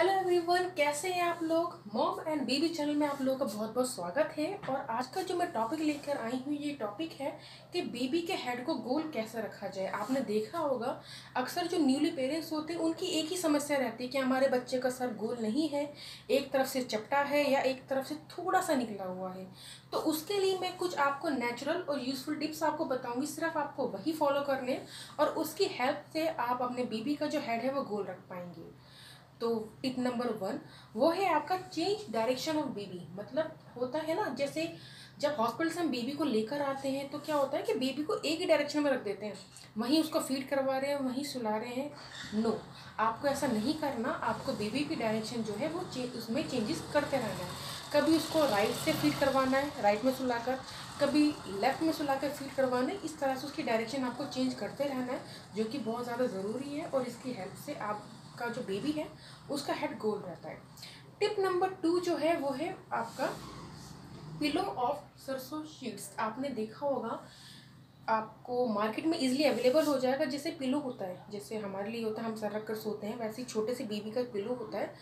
Hello everyone कैसे हैं आप लोग? मॉम एंड बेबी चैनल में आप लोगों का बहुत बहुत स्वागत है और आज का जो मैं टॉपिक लेकर आई हूँ, ये टॉपिक है कि बेबी के हेड को गोल कैसे रखा जाए। आपने देखा होगा, अक्सर जो न्यूली पेरेंट्स होते हैं, उनकी एक ही समस्या रहती है कि हमारे बच्चे का सर गोल नहीं है, एक तरफ़ से चपटा है या एक तरफ़ से थोड़ा सा निकला हुआ है। तो उसके लिए मैं कुछ आपको नेचुरल और यूज़फुल टिप्स आपको बताऊँगी, सिर्फ़ आपको वही फॉलो करने और उसकी हेल्प से आप अपने बेबी का जो हेड है, वो गोल रख पाएँगे। तो टिप नंबर वन वो है आपका चेंज डायरेक्शन ऑफ़ बेबी मतलब होता है ना जैसे जब हॉस्पिटल से हम बेबी को लेकर आते हैं तो क्या होता है कि बेबी को एक ही डायरेक्शन में रख देते हैं। वहीं उसको फ़ीड करवा रहे हैं वहीं सुला रहे हैं। नो आपको ऐसा नहीं करना। आपको बेबी की डायरेक्शन जो है वो चे, उसमें चेंजेस करते रहना है। कभी उसको राइट से फ़ीड करवाना है राइट में सुलाकर। कभी लेफ़्ट में सुला कर फ़ीड करवाना है इस तरह से उसकी डायरेक्शन आपको चेंज करते रहना है जो कि बहुत ज़्यादा ज़रूरी है और इसकी हेल्प से आप का जो बेबी है, उसका हेड गोल रहता है। टिप नंबर टू जो है, वो है आपका पिलो ऑफ़ सरसों शीट्स आपने देखा होगा, आपको मार्केट में इजीली अवेलेबल हो जाएगा जैसे पिलो होता है। जैसे हमारे लिए होता है, हम सर रख कर सोते हैं, वैसे छोटे से बेबी का पिलो होता है।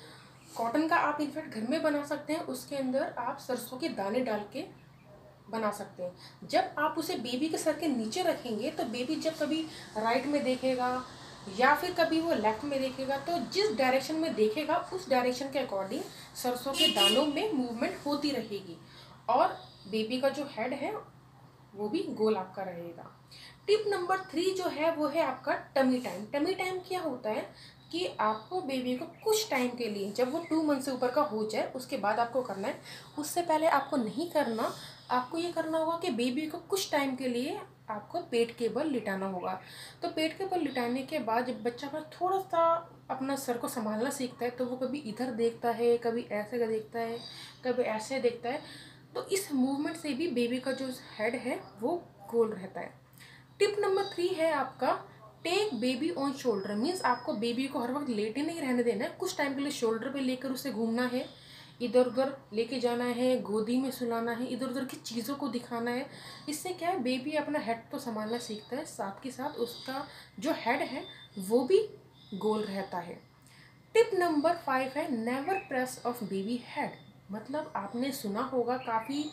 कॉटन का आप इनफैक्ट घर में बना सकते हैं, उसके अंदर आप सरसों के दाने डाल के बना सकते हैं। जब आप उसे बेबी के सर के नीचे रखेंगे तो बेबी जब कभी राइट में देखेगा या फिर कभी वो लेफ़्ट में देखेगा तो जिस डायरेक्शन में देखेगा, उस डायरेक्शन के अकॉर्डिंग सरसों के दानों में मूवमेंट होती रहेगी। और बेबी का जो हेड है, वो भी गोल आपका रहेगा। टिप नंबर थ्री जो है, वो है आपका टमी टाइम टमी टाइम क्या होता है कि आपको बेबी को कुछ टाइम के लिए, जब वो टू मंथ से ऊपर का हो जाए, उसके बाद आपको करना है। उससे पहले आपको नहीं करना आपको ये करना होगा कि बेबी को कुछ टाइम के लिए आपको पेट के बल लिटाना होगा। तो पेट के बल लिटाने के बाद जब बच्चा अपना थोड़ा सा अपना सर को संभालना सीखता है तो वो कभी इधर देखता है, कभी ऐसे का देखता है, कभी ऐसे देखता है तो इस मूवमेंट से भी बेबी का जो हेड है, वो गोल रहता है। टिप नंबर थ्री है आपका take baby on shoulder means आपको बेबी को हर वक्त लेटे नहीं रहने देना है, कुछ टाइम के लिए शोल्डर पे लेकर उसे घूमना है। इधर उधर लेके जाना है, गोदी में सुलाना है इधर उधर की चीज़ों को दिखाना है। इससे क्या है, बेबी अपना हेड तो संभालना सीखता है, साथ के साथ उसका जो हेड है, वो भी गोल रहता है। टिप नंबर फाइव है never press of baby head मतलब आपने सुना होगा, काफ़ी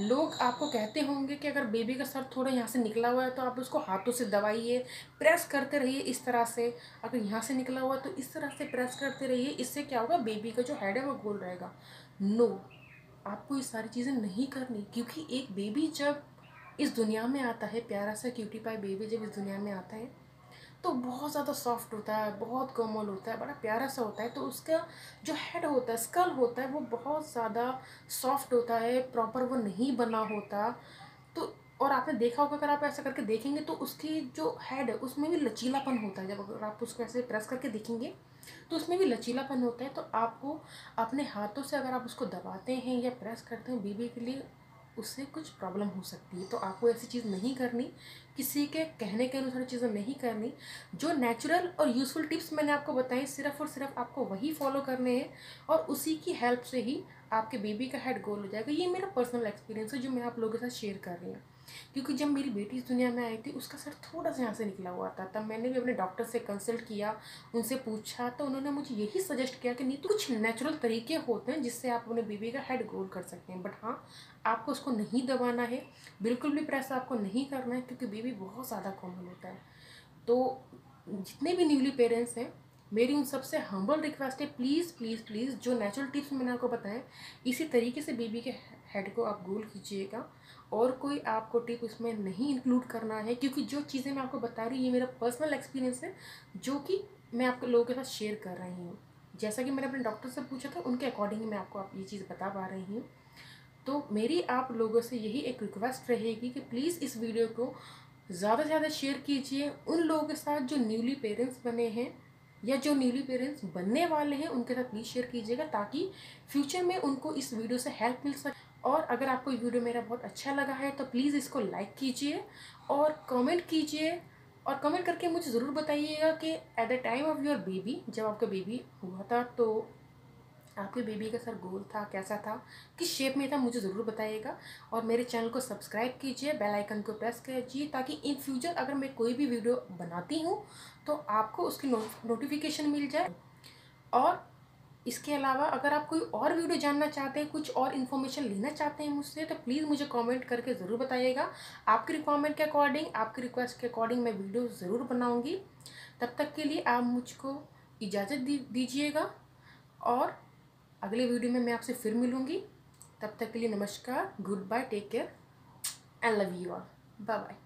लोग आपको कहते होंगे कि अगर बेबी का सर थोड़ा यहाँ से निकला हुआ है तो आप उसको हाथों से दबाइए, प्रेस करते रहिए इस तरह से। अगर यहाँ से निकला हुआ है तो इस तरह से प्रेस करते रहिए, इससे क्या होगा, बेबी का जो हेड है वो गोल रहेगा। नो आपको ये सारी चीज़ें नहीं करनी, क्योंकि एक बेबी जब इस दुनिया में आता है, प्यारा सा क्यूटी पाई बेबी जब इस दुनिया में आता है तो बहुत ज़्यादा सॉफ्ट होता है, बहुत कोमल होता है, बड़ा प्यारा सा होता है। तो उसका जो हेड होता है स्कल होता है, वो बहुत ज़्यादा सॉफ्ट होता है प्रॉपर वो नहीं बना होता। तो और आपने देखा होगा, अगर आप ऐसा करके देखेंगे तो उसकी जो हेड है, उसमें भी लचीलापन होता है। जब अगर आप उसको ऐसे प्रेस करके देखेंगे तो उसमें भी लचीलापन होता है। तो आपको अपने हाथों से अगर आप उसको दबाते हैं या प्रेस करते हैं बेबी के लिए उससे कुछ प्रॉब्लम हो सकती है। तो आपको ऐसी चीज़ नहीं करनी। किसी के कहने के अनुसार चीज़ें नहीं करनी। जो नेचुरल और यूज़फुल टिप्स मैंने आपको बताई, सिर्फ़ और सिर्फ़ आपको वही फॉलो करने हैं और उसी की हेल्प से ही आपके बेबी का हेड गोल हो जाएगा। ये मेरा पर्सनल एक्सपीरियंस है, जो मैं आप लोगों के साथ शेयर कर रही हूँ। क्योंकि जब मेरी बेटी इस दुनिया में आई थी, उसका सर थोड़ा सा यहाँ से निकला हुआ था। तब मैंने भी अपने डॉक्टर से कंसल्ट किया, उनसे पूछा तो उन्होंने मुझे यही सजेस्ट किया कि नहीं तो कुछ नेचुरल तरीके होते हैं जिससे आप अपने बेबी का हेड ग्रोल कर सकते हैं। बट हाँ आपको उसको नहीं दबाना है, बिल्कुल भी प्रेस आपको नहीं करना है, क्योंकि बेबी बहुत ज़्यादा कॉमन होता है। तो जितने भी न्यूली पेरेंट्स हैं मेरी उन सबसे हम्बल रिक्वेस्ट है प्लीज़ प्लीज़ प्लीज़ जो नेचुरल टिप्स मैंने आपको बताया इसी तरीके से बेबी के हेड को आप गोल कीजिएगा और कोई आपको टिप उसमें नहीं इंक्लूड करना है, क्योंकि जो चीज़ें मैं आपको बता रही हूँ, ये मेरा पर्सनल एक्सपीरियंस है, जो कि मैं आपके लोगों के साथ शेयर कर रही हूँ। जैसा कि मैंने अपने डॉक्टर से पूछा था, उनके अकॉर्डिंग मैं आपको आप ये चीज़ बता पा रही हूँ। तो मेरी आप लोगों से यही एक रिक्वेस्ट रहेगी कि प्लीज़ इस वीडियो को ज़्यादा से ज़्यादा शेयर कीजिए उन लोगों के साथ जो न्यूली पेरेंट्स बने हैं या जो न्यूली पेरेंट्स बनने वाले हैं, उनके साथ प्लीज़ शेयर कीजिएगा ताकि फ्यूचर में उनको इस वीडियो से हेल्प मिल सके। और अगर आपको ये वीडियो मेरा बहुत अच्छा लगा है तो प्लीज़ इसको लाइक कीजिए और कमेंट कीजिए और कमेंट करके मुझे ज़रूर बताइएगा कि at the time of your baby जब आपका बेबी हुआ था तो आपके बेबी का सर गोल था कैसा था किस शेप में था मुझे ज़रूर बताइएगा। और मेरे चैनल को सब्सक्राइब कीजिए बेल आइकन को प्रेस कीजिए ताकि इन फ्यूचर अगर मैं कोई भी वीडियो बनाती हूँ तो आपको उसकी नो, नोटिफिकेशन मिल जाए। और इसके अलावा अगर आप कोई और वीडियो जानना चाहते हैं कुछ और इन्फॉर्मेशन लेना चाहते हैं मुझसे तो प्लीज़ मुझे कमेंट करके ज़रूर बताइएगा। आपकी रिक्वायरमेंट के अकॉर्डिंग आपकी रिक्वेस्ट के अकॉर्डिंग मैं वीडियो ज़रूर बनाऊँगी। तब तक के लिए आप मुझको इजाज़त दीजिएगा। और अगले वीडियो में मैं आपसे फिर मिलूँगी। तब तक के लिए नमस्कार goodbye take care and love you all bye bye